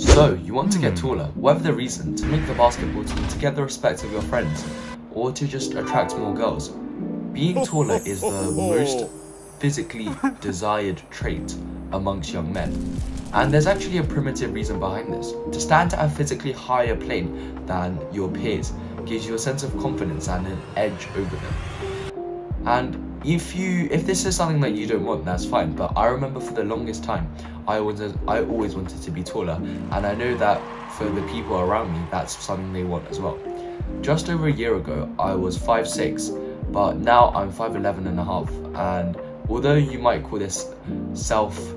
So, you want to get hmm. taller, whatever the reason, to make the basketball team to get the respect of your friends, or to just attract more girls. Being taller is the most physically desired trait amongst young men. And there's actually a primitive reason behind this. To stand at a physically higher plane than your peers gives you a sense of confidence and an edge over them. And if you if this is something that you don't want, that's fine. But I remember for the longest time I wanted I always wanted to be taller and I know that for the people around me that's something they want as well. Just over a year ago I was 5'6 but now I'm 5'11 and a half and although you might call this self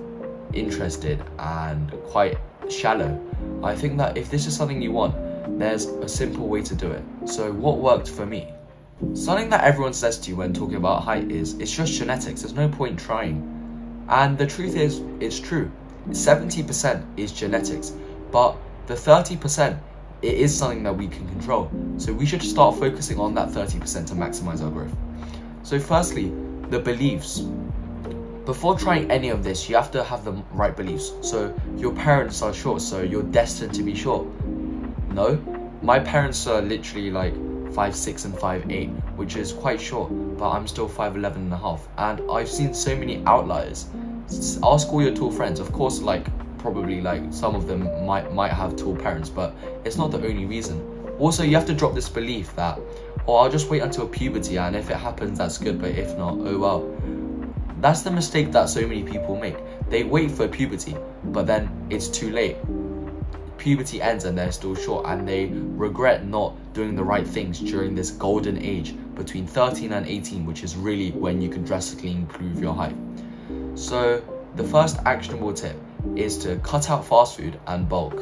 interested and quite shallow, I think that if this is something you want, there's a simple way to do it. So, what worked for me? Something that everyone says to you when talking about height is it's just genetics, there's no point trying. And the truth is, it's true. 70% is genetics, but the 30% it is something that we can control. So we should start focusing on that 30% to maximize our growth. So firstly, the beliefs before trying any of this, you have to have the right beliefs. So your parents are short, so you're destined to be short. No, my parents are literally like five six and five eight, which is quite short, but I'm still five eleven and a half. And a half, and I've seen so many outliers. Ask all your tall friends. Of course, like probably like some of them might might have tall parents, but it's not the only reason. Also, you have to drop this belief that, oh, I'll just wait until puberty, and if it happens, that's good, but if not, oh well that's the mistake that so many people make. They wait for puberty, but then it's too late. Puberty ends and they're still short, and they regret not doing the right things during this golden age between 13 and 18, which is really when you can drastically improve your height. So, the first actionable tip is to cut out fast food and bulk.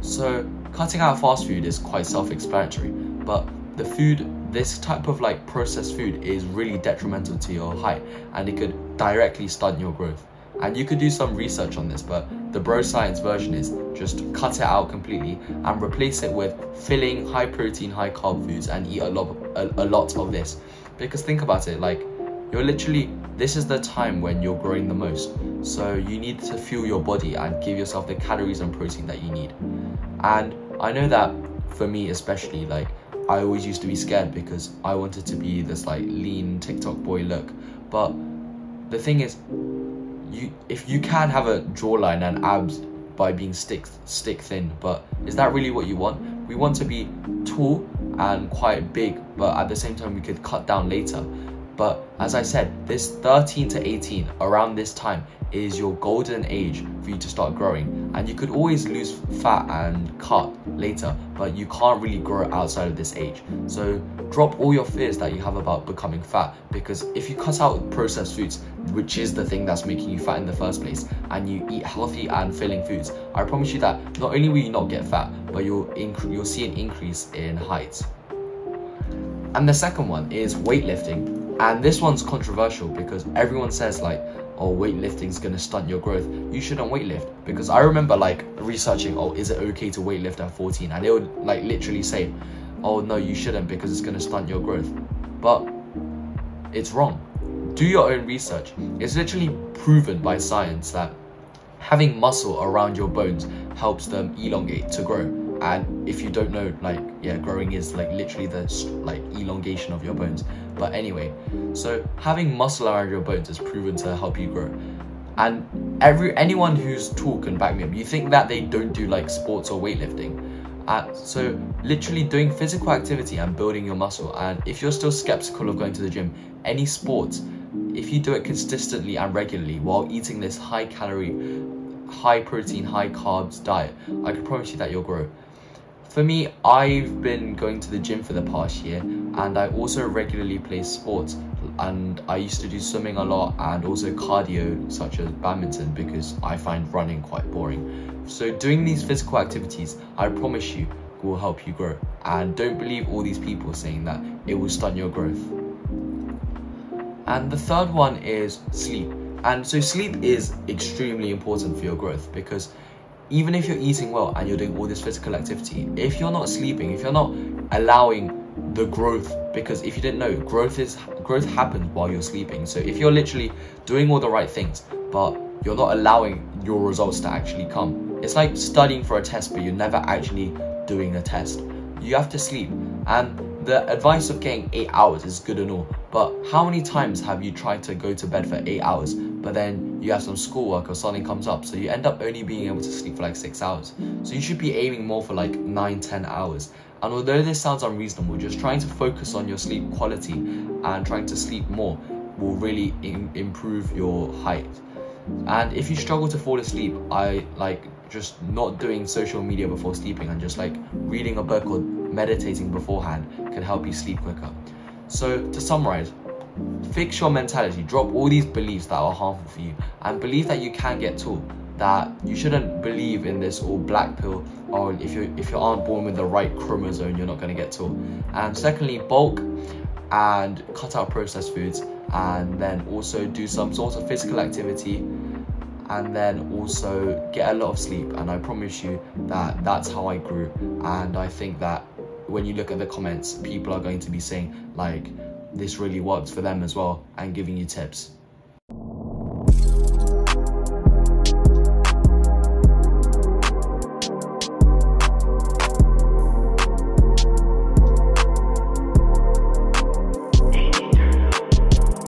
So, cutting out fast food is quite self explanatory, but the food this type of like processed food is really detrimental to your height and it could directly stunt your growth. And you could do some research on this, but the bro science version is just cut it out completely and replace it with filling, high protein, high carb foods and eat a lot, a, a lot of this. Because think about it, like you're literally this is the time when you're growing the most. So you need to fuel your body and give yourself the calories and protein that you need. And I know that for me especially, like I always used to be scared because I wanted to be this like lean TikTok boy look. But the thing is, you if you can have a jawline and abs by being stick stick thin, but is that really what you want? We want to be tall and quite big, but at the same time we could cut down later. But as I said, this 13 to 18 around this time is your golden age for you to start growing. And you could always lose fat and cut later, but you can't really grow outside of this age. So drop all your fears that you have about becoming fat because if you cut out processed foods, which is the thing that's making you fat in the first place, and you eat healthy and filling foods, I promise you that not only will you not get fat, but you'll you'll see an increase in height. And the second one is weightlifting. And this one's controversial because everyone says like, oh, weightlifting is gonna stunt your growth. You shouldn't weightlift because I remember like researching, oh, is it okay to weightlift at 14? And they would like literally say, oh no, you shouldn't because it's gonna stunt your growth. But it's wrong. Do your own research. It's literally proven by science that having muscle around your bones helps them elongate to grow and if you don't know like yeah growing is like literally the like elongation of your bones. But anyway so having muscle around your bones is proven to help you grow. And every anyone who's tall can back me up. You think that they don't do like sports or weightlifting. Uh, so literally doing physical activity and building your muscle. And if you're still skeptical of going to the gym any sport if you do it consistently and regularly while eating this high calorie high protein high carbs diet i can promise you that you'll grow for me, I've been going to the gym for the past year and I also regularly play sports and I used to do swimming a lot and also cardio such as badminton because I find running quite boring. So doing these physical activities, I promise you, will help you grow. And don't believe all these people saying that it will stunt your growth. And the third one is sleep. And so sleep is extremely important for your growth because even if you're eating well and you're doing all this physical activity, if you're not sleeping, if you're not allowing the growth, because if you didn't know, growth is growth happens while you're sleeping. So if you're literally doing all the right things, but you're not allowing your results to actually come, it's like studying for a test, but you're never actually doing a test. You have to sleep, and the advice of getting eight hours is good and all. But how many times have you tried to go to bed for eight hours, but then you have some schoolwork or something comes up, so you end up only being able to sleep for like six hours? So you should be aiming more for like nine, ten hours. And although this sounds unreasonable, just trying to focus on your sleep quality and trying to sleep more will really Im- improve your height. And if you struggle to fall asleep, I like just not doing social media before sleeping and just like reading a book or meditating beforehand can help you sleep quicker. So to summarize, fix your mentality, drop all these beliefs that are harmful for you, and believe that you can get tall. That you shouldn't believe in this all black pill, or if you if you aren't born with the right chromosome, you're not gonna get tall. And secondly, bulk and cut out processed foods, and then also do some sort of physical activity and then also get a lot of sleep and i promise you that that's how i grew and i think that when you look at the comments people are going to be saying like this really works for them as well and giving you tips